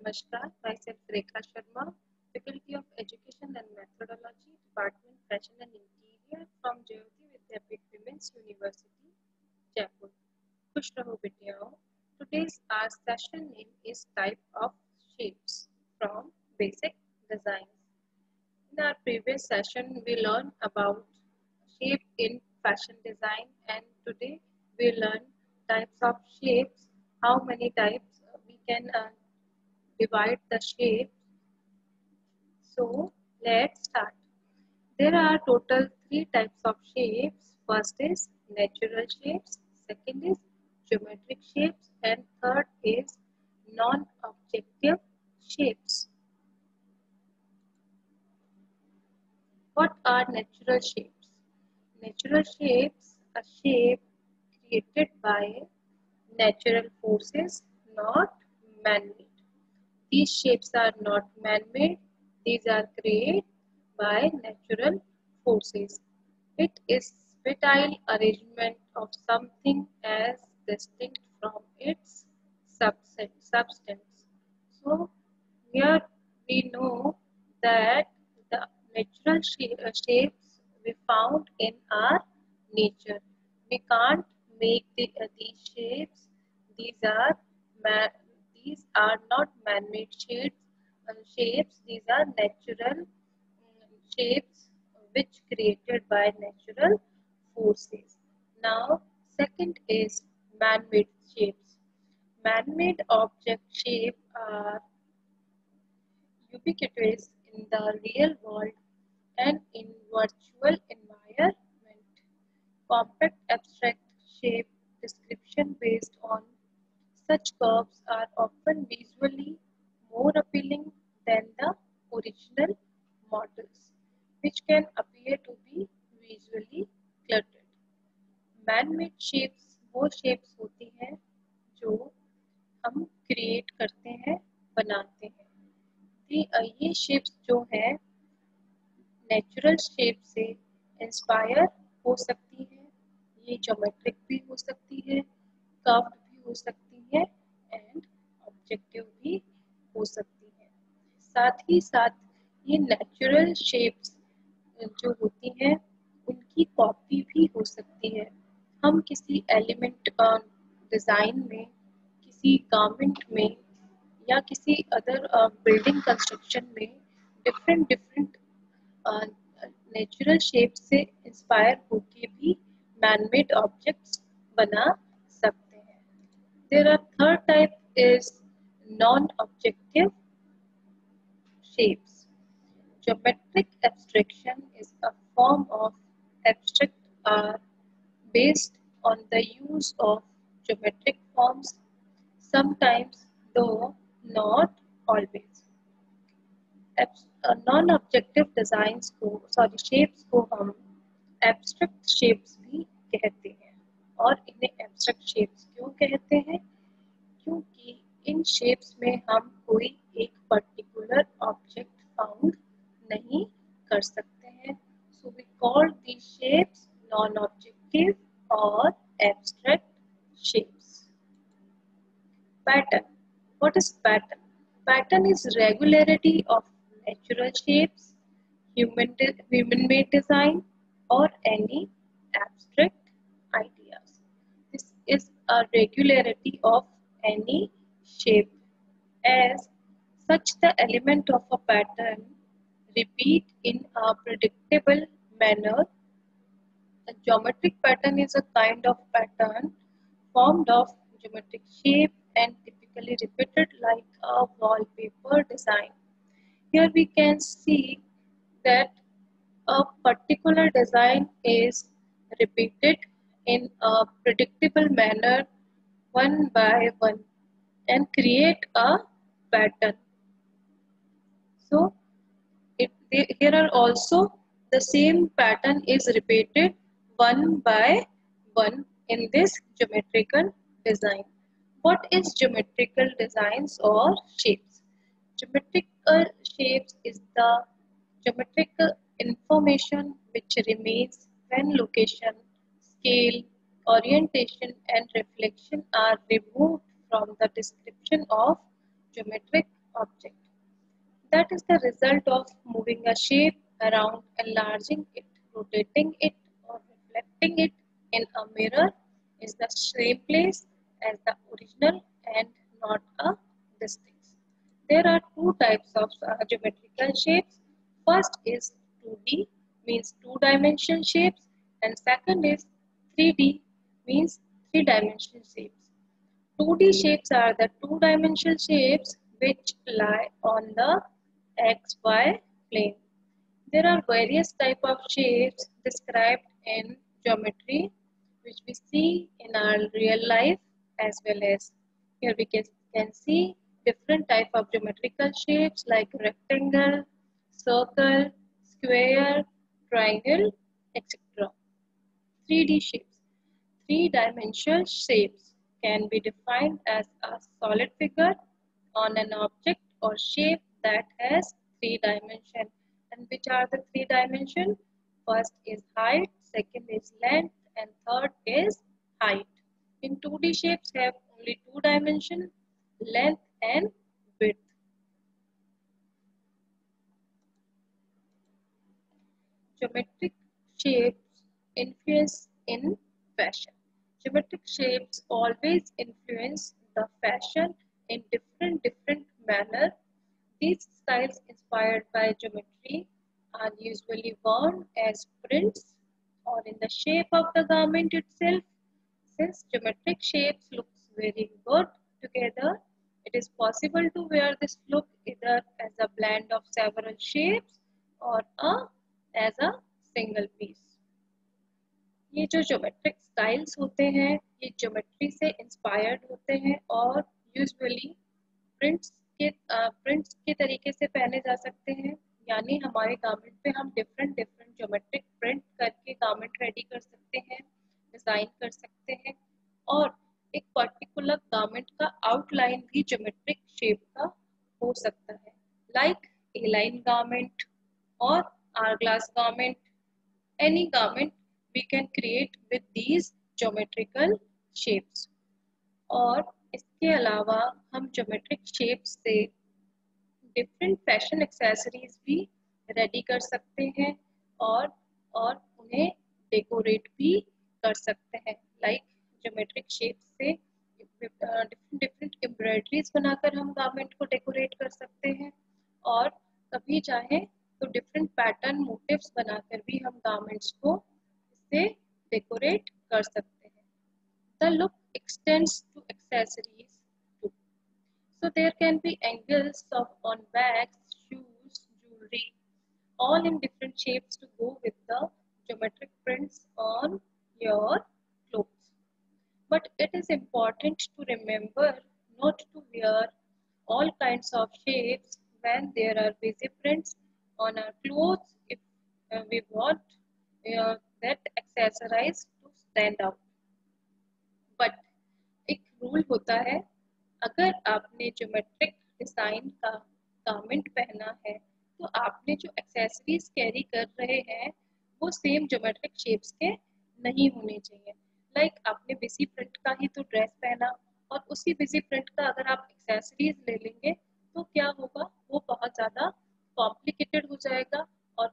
Namaskar, myself Rekha Sharma, Faculty of Education and Methodology, Department Fashion and Interior from Jayoti Vidyapeeth Women's University, Jaipur. खुश रहो बेटियाओं. Our session name is type of shapes from basic designs. In our previous session, we learned about shape in fashion design and today we learn types of shapes, how many types we can uh, divide the shape. So let's start. There are total three types of shapes. First is natural shapes, second is geometric shapes and third is non-objective shapes. What are natural shapes? Natural shapes are shape created by natural forces, not man-made. These shapes are not man-made. These are created by natural forces. It is fertile arrangement of something as distinct from its substance. So here we know that the natural uh, shapes we found in our nature. We can't make the, uh, these shapes. These are these are not man-made shapes, uh, shapes. These are natural um, shapes which created by natural forces. Now, second is man-made shapes. Man-made object shape are ubiquitous in the real world and in virtual environment. Compact abstract shape description based on such curves are often visually more appealing than the original models, which can appear to be visually cluttered. Man-made shapes वो shapes होती हैं जो हम create करते हैं बनाते हैं ये shapes जो है natural shape से inspire हो सकती है ये geometric भी हो सकती है curved भी हो सकती है एंड ऑब्जेक्टिव भी हो सकती है। साथ ही साथ ये नेचुरल शेप्स जो होती हैं, उनकी कॉपी भी हो सकती है। हम किसी एलिमेंट डिज़ाइन में, किसी गारमेंट में, या किसी अदर बिल्डिंग कंस्ट्रक्शन में डिफरेंट डिफरेंट नेचुरल शेप से इंस्पायर होके भी मैनमेड ऑब्जेक्ट्स बना there are third type is non-objective shapes. Geometric abstraction is a form of abstract art based on the use of geometric forms, sometimes though not always. non-objective designs को sorry shapes को हम abstract shapes भी कहते हैं और इन्हें abstract shapes क्यों कहते हैं? क्योंकि इन शेप्स में हम कोई एक पर्टिकुलर ऑब्जेक्ट फाउंड नहीं कर सकते हैं। So we call the shapes non objective और abstract shapes pattern what is pattern? Pattern is regularity of natural shapes, human human made design, or any a regularity of any shape. As such, the element of a pattern repeat in a predictable manner. A geometric pattern is a kind of pattern formed of geometric shape and typically repeated like a wallpaper design. Here we can see that a particular design is repeated in a predictable manner one by one and create a pattern. So it, here are also the same pattern is repeated one by one in this geometrical design. What is geometrical designs or shapes? Geometrical shapes is the geometrical information which remains when location scale, orientation and reflection are removed from the description of geometric object. That is the result of moving a shape around, enlarging it, rotating it, or reflecting it in a mirror is the same place as the original and not a distance. There are two types of uh, geometrical shapes. First is 2D means two dimension shapes and second is 3D means three-dimensional shapes. 2D shapes are the two dimensional shapes which lie on the xy plane. There are various type of shapes described in geometry which we see in our real life as well as here we can, can see different type of geometrical shapes like rectangle, circle, square, triangle, etc. 3D shapes. Three-dimensional shapes can be defined as a solid figure on an object or shape that has three dimensions. And which are the three dimensions? First is height, second is length, and third is height. In 2D shapes have only two dimensions, length and width. Geometric shapes influence in fashion. Geometric shapes always influence the fashion in different different manner. These styles inspired by geometry are usually worn as prints or in the shape of the garment itself. Since geometric shapes looks very good together, it is possible to wear this look either as a blend of several shapes or a, as a single piece. ये जो geometric styles होते हैं, ये geometry से inspired होते हैं और usually prints के प्रिंट्स के तरीके से पहने जा सकते हैं। यानी हमारे गारमेंट पे हम डिफरेंट डिफरेंट ज्योमेट्रिक प्रिंट करके गारमेंट रेडी कर सकते हैं डिज़ाइन कर सकते हैं और एक पर्टिकुलर गारमेंट का आउटलाइन भी ज्योमेट्रिक शेप का हो सकता है। लाइक ए लाइन गारमेंट और hourglass garment any garment we can create with these geometrical shapes और इसके अलावा हम ज्योमेट्रिक शेप्स से डिफरेंट फ़ैशन एक्सेसरीज भी रेडी कर सकते हैं और और उन्हें डेकोरेट भी कर सकते हैं। लाइक ज्योमेट्रिक शेप से डिफरेंट डिफरेंट एम्ब्रॉयडरीज बनाकर हम गारमेंट को डेकोरेट कर सकते हैं और कभी चाहे तो डिफरेंट पैटर्न मोटिव्स बनाकर भी हम गारमेंट्स को इससे डेकोरेट कर सकते हैं the look extends to accessories So there can be angles of on bags, shoes, jewelry, all in different shapes to go with the geometric prints on your clothes. But it is important to remember not to wear all kinds of shapes when there are busy prints on our clothes if uh, we want uh, that accessorize to stand out. But एक rule होता है अगर आपने geometric design का garment पहना है तो आपने जो एक्सेसरीज कैरी कर रहे हैं वो सेम ज्योमेट्रिक शेप्स के नहीं होने चाहिए लाइक like, आपने बिज़ी प्रिंट का ही तो ड्रेस पहना और उसी बिज़ी प्रिंट का अगर आप एक्सेसरीज ले लेंगे तो क्या होगा वो बहुत ज़्यादा कॉम्प्लिकेटेड हो जाएगा और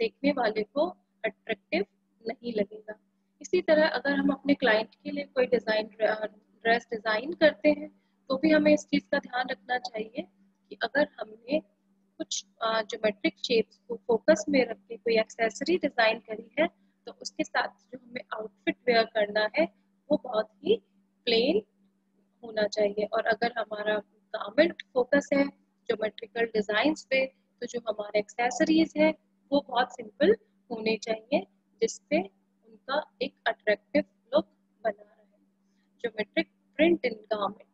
देखने वाले को अट्रैक्टिव नहीं लगेगा। इसी तरह अगर हम अपने क्लाइंट के लिए कोई डिज़ाइन ड्रेस डिज़ाइन करते हैं तो भी हमें इस चीज़ का ध्यान रखना चाहिए कि अगर हमने कुछ ज्योमेट्रिक शेप्स को फोकस में रख के कोई एक्सेसरी डिज़ाइन करी है तो उसके साथ जो हमें आउटफिट वेयर करना है, वो बहुत ही प्लेन होना चाहिए। और अगर हमारा गारमेंट फोकस है ज्योमेट्रिकल डिज़ाइन पे तो जो हमारे एक्सेसरीज है, वो बहुत सिंपल होने चाहिए जिससे उनका एक अट्रैक्टिव लुक बना रहे geometric print in garment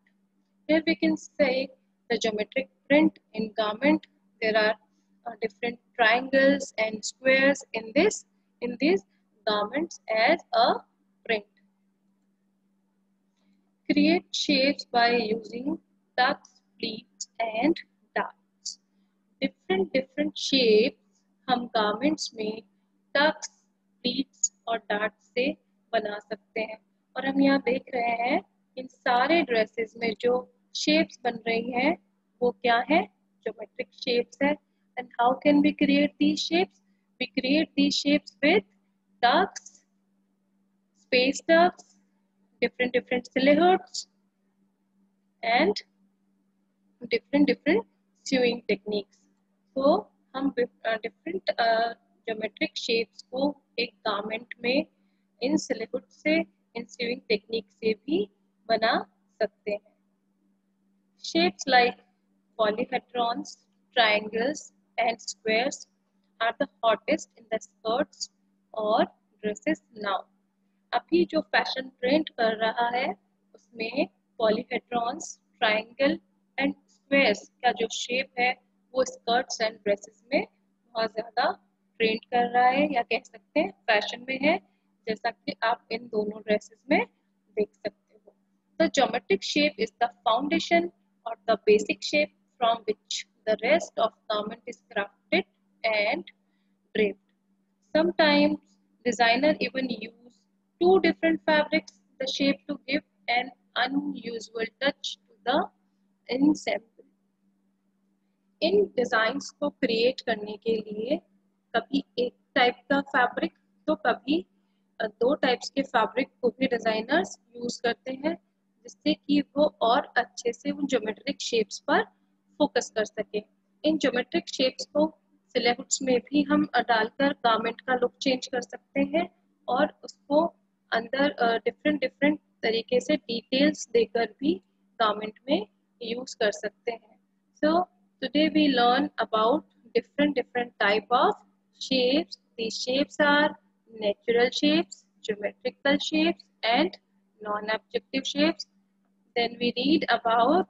can say the geometric print in garment. There are uh, different triangles and squares in this in these garments as a print. Create shapes by using tucks, pleats and darts. Different different shapes हम garments में tucks, pleats और darts से बना सकते हैं और हम यहाँ देख रहे हैं इन सारे ड्रेसेस में जो शेप्स बन रही हैं वो क्या है geometric shapes है and how can we create these shapes we create these shapes with ducts space ducts different different silhouettes and different different sewing techniques so हम डिफरेंट ज्योमेट्रिक शेप्स को एक गारमेंट में इन सिलेहुड से, इन स्वीविंग टेक्निक से भी बना सकते हैं। Shapes like polyhedrons triangles and squares are the hottest in the skirts और ड्रेसेस नाउ अभी जो फ़ैशन ट्रेंड कर रहा है, उसमें पॉलीहेड्रॉन्स ट्रायंगल एंड स्क्वायर्स का जो शेप है, वो स्कर्ट्स एंड ड्रेसेस में बहुत ज़्यादा ट्रेंड कर रहा है या कह सकते हैं फ़ैशन में है, जैसा कि आप इन दोनों ड्रेसेस में देख सकते हो the geometric shape is the foundation और the basic shape from which the rest of garment is crafted and draped. Sometimes designer even use two different fabrics, the shape to give an unusual touch to the ensemble. इन designs को create करने के लिए कभी एक type का fabric तो कभी दो टाइप्स के फैब्रिक को भी डिजाइनर्स यूज़ करते हैं, जिससे कि वो और अच्छे से उन ज्योमेट्रिक शेप्स पर फोकस कर सके। इन ज्योमेट्रिक शेप्स को सिलेहुड्स में भी हम डालकर गारमेंट का लुक चेंज कर सकते हैं और उसको अंदर डिफरेंट डिफरेंट तरीके से डिटेल्स देकर भी गारमेंट में यूज़ कर सकते हैं। So today we learn about different different type of shapes these shapes are natural shapes, geometrical shapes and non-objective shapes. Then we read about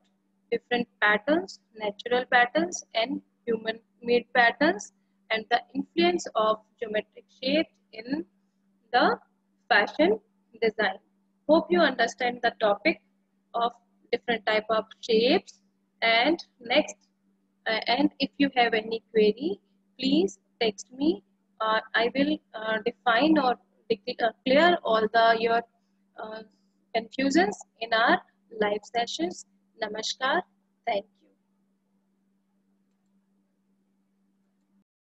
different patterns, natural patterns and human-made patterns and the influence of geometric shapes in the fashion design. Hope you understand the topic of different type of shapes and next uh, and if you have any query please text me uh, I will uh, define or uh, clear all the your uh, confusions in our live sessions. Namaskar. Thank you.